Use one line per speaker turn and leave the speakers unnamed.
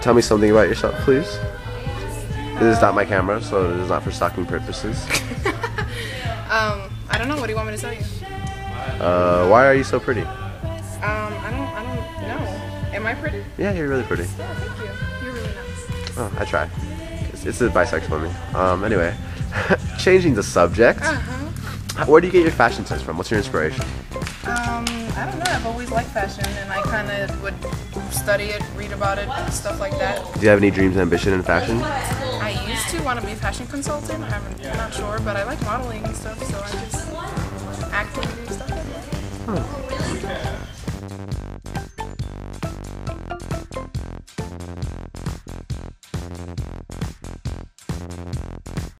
tell me something about yourself, please? This is not my camera, so this is not for stalking purposes.
Um, I don't know. What do you want me to tell you?
Uh, why are you so pretty?
Um, I don't, I don't know. Am I pretty?
Yeah, you're really pretty.
Oh, thank you. You're really nice.
Oh, I try. It's, it's a bisexual me. Um, anyway, changing the subject.
Uh-huh.
Where do you get your fashion sense from? What's your inspiration?
Um, I don't know. I've always liked fashion, and I kind of would study it, read about it, stuff like that.
Do you have any dreams ambition in fashion?
I used to want to be a fashion consultant. I'm not sure, but I like modeling and stuff, so I just